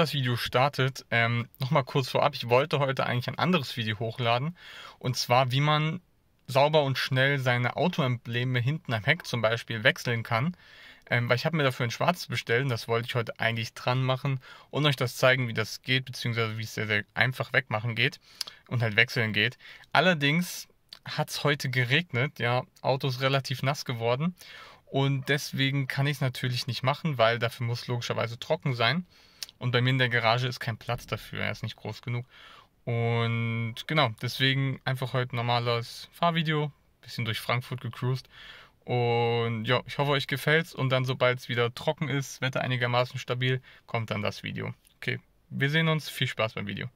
Das Video startet, ähm, nochmal kurz vorab. Ich wollte heute eigentlich ein anderes Video hochladen. Und zwar, wie man sauber und schnell seine Autoembleme hinten am Heck zum Beispiel wechseln kann. Ähm, weil ich habe mir dafür ein schwarzes bestellt. Das wollte ich heute eigentlich dran machen und euch das zeigen, wie das geht, beziehungsweise wie es sehr, sehr einfach wegmachen geht und halt wechseln geht. Allerdings hat es heute geregnet, ja, Auto ist relativ nass geworden und deswegen kann ich es natürlich nicht machen, weil dafür muss logischerweise trocken sein. Und bei mir in der Garage ist kein Platz dafür, er ist nicht groß genug. Und genau, deswegen einfach heute normales Fahrvideo, bisschen durch Frankfurt gecruised. Und ja, ich hoffe, euch gefällt's. Und dann, sobald es wieder trocken ist, Wetter einigermaßen stabil, kommt dann das Video. Okay, wir sehen uns. Viel Spaß beim Video.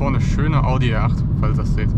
Vorne schöne Audi R8, falls ihr das seht.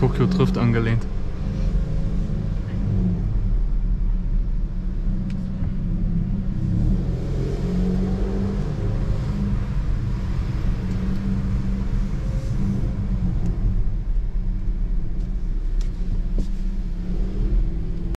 Tokyo Drift angelehnt.